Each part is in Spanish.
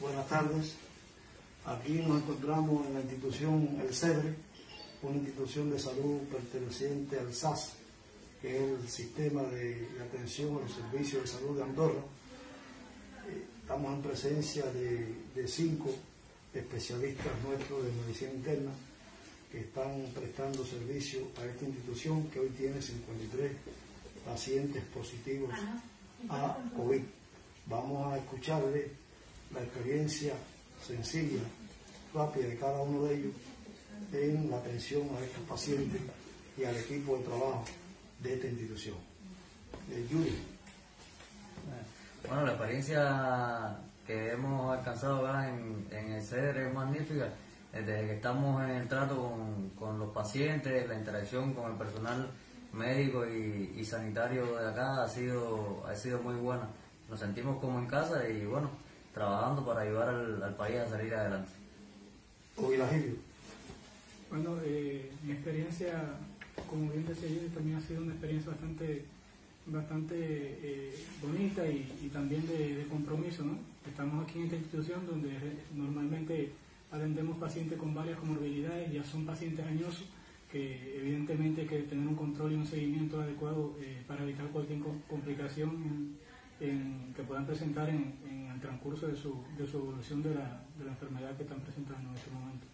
Buenas tardes. Aquí nos encontramos en la institución El Cebre, una institución de salud perteneciente al SAS, que es el sistema de atención a los servicios de salud de Andorra. Eh, estamos en presencia de, de cinco especialistas nuestros de medicina interna que están prestando servicio a esta institución que hoy tiene 53 pacientes positivos a COVID. Vamos a escucharle la experiencia sencilla, rápida de cada uno de ellos en la atención a estos pacientes y al equipo de trabajo de esta institución. Eh, Bueno, la experiencia que hemos alcanzado acá en, el CEDER es magnífica. Desde que estamos en el trato con, con los pacientes, la interacción con el personal médico y, y, sanitario de acá ha sido, ha sido muy buena. Nos sentimos como en casa y bueno, trabajando para ayudar al, al país a salir adelante. Bueno, eh, mi experiencia, como bien decía yo, también ha sido una experiencia bastante bastante eh, bonita y, y también de, de, compromiso. ¿no? Estamos aquí en esta institución donde normalmente atendemos pacientes con varias comorbilidades, ya son pacientes añosos que evidentemente hay que tener un control y un seguimiento adecuado eh, para evitar cualquier complicación en, que puedan presentar en, el transcurso de su, de su evolución de la, de la enfermedad que están presentando en este momento.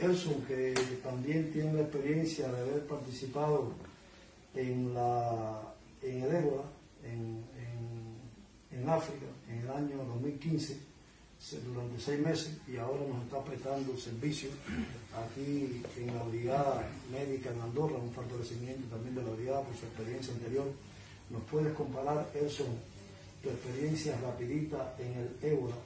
Elson, que también tiene la experiencia de haber participado en, la, en el ébola, en, en, en, África, en el año 2015, durante seis meses, y ahora nos está prestando servicio aquí en la Brigada Médica en Andorra, un fortalecimiento también de la Brigada por su experiencia anterior. ¿Nos puedes comparar, Elson, tu experiencia rapidita en el ébola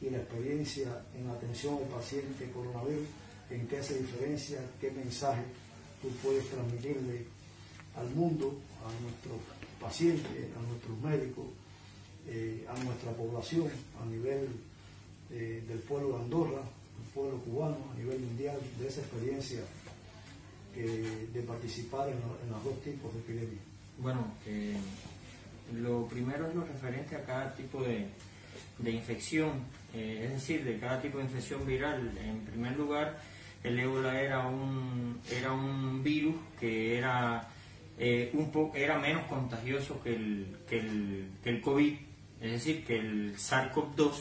y la experiencia en la atención al paciente coronavirus? ¿En qué hace diferencia? ¿Qué mensaje tú puedes transmitirle al mundo, a nuestros pacientes, a nuestros médicos, eh, a nuestra población a nivel eh, del pueblo de Andorra, del pueblo cubano, a nivel mundial, de esa experiencia que, de participar en, en, los dos tipos de epidemia? Bueno, eh, lo primero es lo referente a cada tipo de, de infección, es decir, de cada tipo de infección viral. En primer lugar, el ébola era un, era un virus que era eh, un poco, era menos contagioso que el, que el, que el COVID, es decir, que el SARS-CoV-2,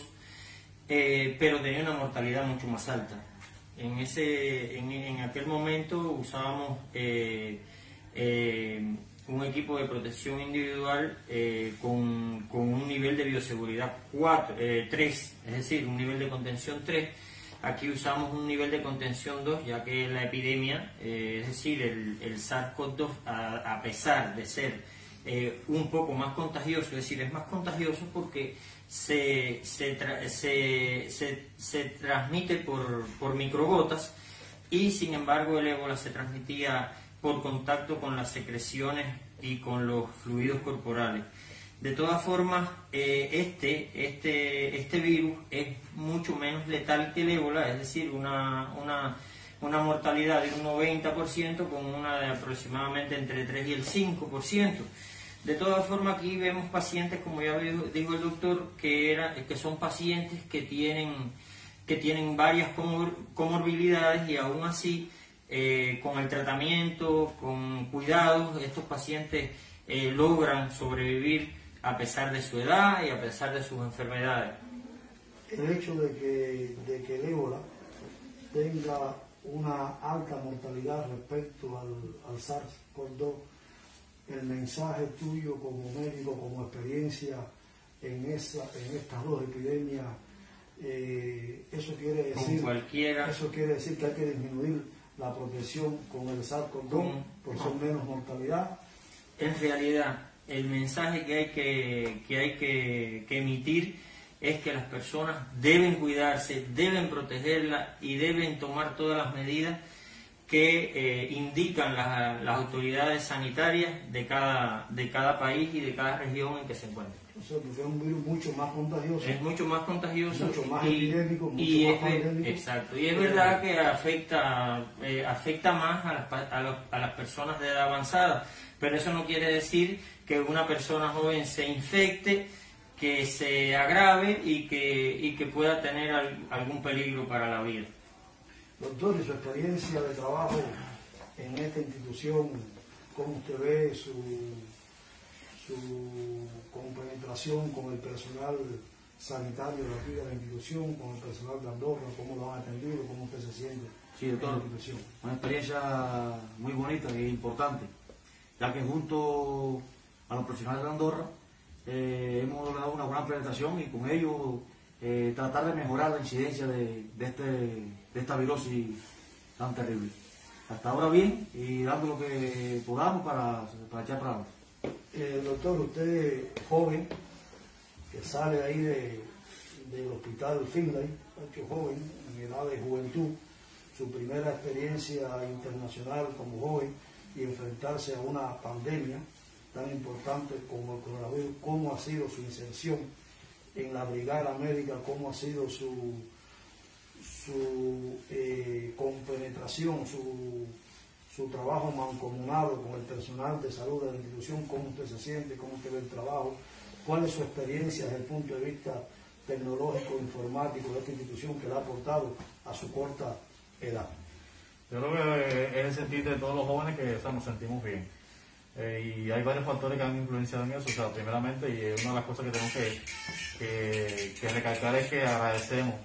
eh, pero tenía una mortalidad mucho más alta. En, ese, en, en aquel momento usábamos eh, un equipo de protección individual con, con, un nivel de bioseguridad 4, 3, es decir, un nivel de contención 3 Aquí usamos un nivel de contención 2, ya que la epidemia, eh, es decir, el, el SARS-CoV-2, a, pesar de ser eh, un poco más contagioso, es decir, es más contagioso porque se, se, tra se, se transmite por, por microgotas y, sin embargo, el ébola se transmitía por contacto con las secreciones y con los fluidos corporales. De todas formas, eh, este, este, este virus es mucho menos letal que el ébola, es decir, una, una, una mortalidad de un 90% con una de aproximadamente entre el 3 y el 5%. De todas formas, aquí vemos pacientes, como ya dijo el doctor, que, era, que son pacientes que tienen, que tienen varias comor comorbilidades y aún así, eh, con el tratamiento, con cuidados, estos pacientes eh, logran sobrevivir a pesar de su edad y a pesar de sus enfermedades. El hecho de que, de que el ébola tenga una alta mortalidad respecto al, al SARS-CoV-2, el mensaje tuyo como médico, como experiencia en, esa, en estas dos epidemias, eh, eso quiere decir eso quiere decir que hay que disminuir la protección con el SARS-CoV-2 por ser menos mortalidad. En realidad, el mensaje que hay que, que, hay que, que emitir es que las personas deben cuidarse, deben protegerla y deben tomar todas las medidas que eh, indican las, las, autoridades sanitarias de cada, de cada país y de cada región en que se encuentre. O sea, porque es un virus mucho más contagioso. Es mucho más contagioso. Mucho más y, epidémico, mucho y más es. Exacto. Y es verdad que afecta, eh, afecta más a las, a, los, a las personas de edad avanzada, pero eso no quiere decir que una persona joven se infecte que se agrave y que, y que pueda tener al- algún peligro para la vida. Doctor, y su experiencia de trabajo en esta institución, ¿cómo usted ve su, su compenetración con el personal sanitario de aquí de la institución, con el personal de Andorra, cómo lo han atendido, cómo usted se siente Sí, en la doctor. institución? Una experiencia muy bonita e importante, ya que junto a los profesionales de Andorra eh, hemos logrado una buena presentación y con ello eh, tratar de mejorar la incidencia de, de este, de esta virosis tan terrible. Hasta ahora bien y dando lo que podamos para, para echar para adelante. Eh, doctor, usted joven, que sale ahí de, del hospital Finlay, hecho joven, en edad de juventud, su primera experiencia internacional como joven y enfrentarse a una pandemia tan importante como el coronavirus, cómo ha sido su inserción en la brigada médica, cómo ha sido su, su eh, compenetración, su, su trabajo mancomunado con el personal de salud de la institución, cómo usted se siente, cómo usted ve el trabajo, cuál es su experiencia desde el punto de vista tecnológico, informático de esta institución que le ha aportado a su corta edad. Yo creo que es el sentir de todos los jóvenes que o nos sentimos bien. Eh, y hay varios factores que han influenciado en eso. O sea, primeramente, y una de las cosas que tenemos que, que, recalcar es que agradecemos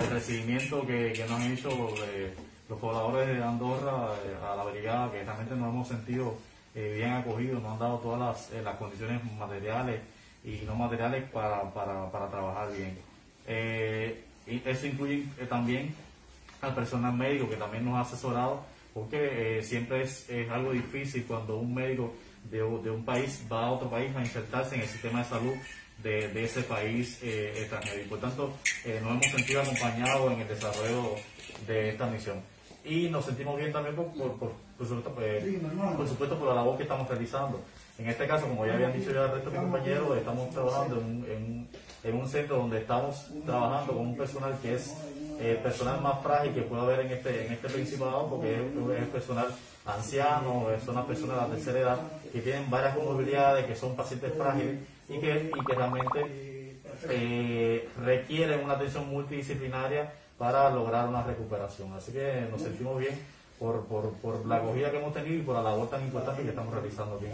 el recibimiento que, que nos han hecho eh, los pobladores de Andorra eh, a la brigada, que realmente nos hemos sentido bien acogidos, nos han dado todas las, las condiciones materiales y no materiales para, para, para trabajar bien. Eso incluye también al personal médico que también nos ha asesorado, porque eh, siempre es, es algo difícil cuando un médico de, de un país va a otro país a insertarse en el sistema de salud de, de ese país eh, extranjero. Y por tanto, eh, nos hemos sentido acompañados en el desarrollo de esta misión. Y nos sentimos bien también por, por, por, por supuesto, pues, hermano. por supuesto por la labor que estamos realizando. En este caso, como ya habían dicho ya el resto de mis compañeros, estamos trabajando en un, en en un centro donde estamos trabajando con un personal que es eh, el personal más frágil que puede haber en este, en este principado, porque es, es personal anciano, son las personas de la tercera edad que tienen varias comorbilidades, que son pacientes frágiles y que, y que realmente eh, requieren una atención multidisciplinaria para lograr una recuperación. Así que nos sentimos bien por, por, por la acogida que hemos tenido y por la labor tan importante que estamos realizando aquí en.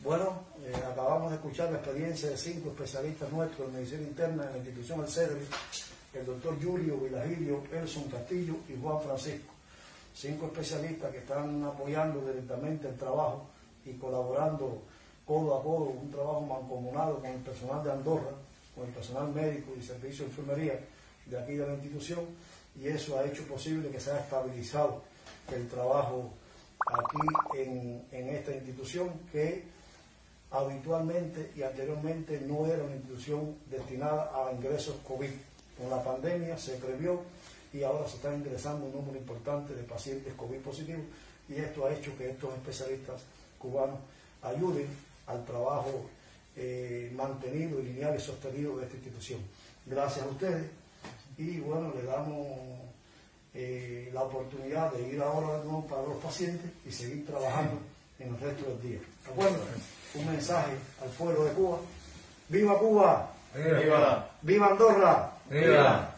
Bueno, eh, acabamos de escuchar la experiencia de cinco especialistas nuestros en medicina interna en la institución El Cedri, el doctor Julio Vilagilio, Elson Castillo y Juan Francisco. Cinco especialistas que están apoyando directamente el trabajo y colaborando codo a codo, un trabajo mancomunado con el personal de Andorra, con el personal médico y servicio de enfermería de aquí de la institución, y eso ha hecho posible que se haya estabilizado el trabajo aquí en, en esta institución que habitualmente y anteriormente no era una institución destinada a ingresos COVID. Con la pandemia se previó y ahora se está ingresando un número importante de pacientes COVID positivos y esto ha hecho que estos especialistas cubanos ayuden al trabajo eh, mantenido lineal y sostenido de esta institución. Gracias a ustedes y bueno, le damos eh, la oportunidad de ir ahora para los pacientes y seguir trabajando en el resto del día. ¿De acuerdo? Un mensaje al pueblo de Cuba. ¡Viva Cuba! ¡Viva! ¡Viva Andorra! ¡Viva!